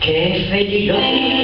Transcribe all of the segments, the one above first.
Qué feliz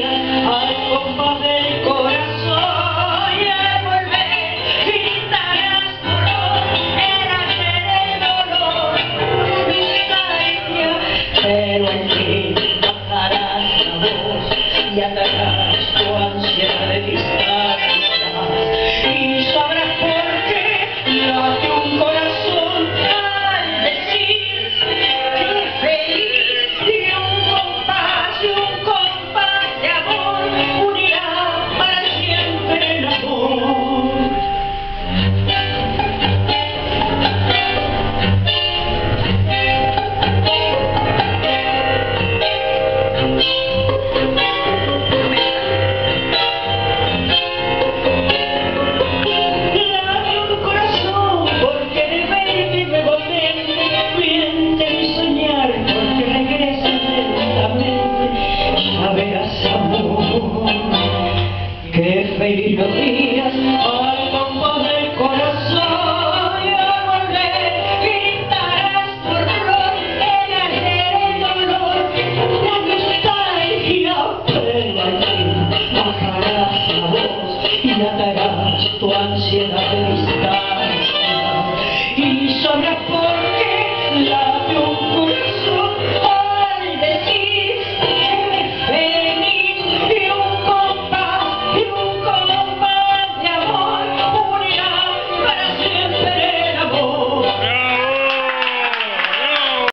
Feliz los días al compás del corazón y volver gritarás tu dolor, el dolor, la nostalgia permanente, bajarás la voz y atarás tu ansiedad de distancia y sabrás por qué la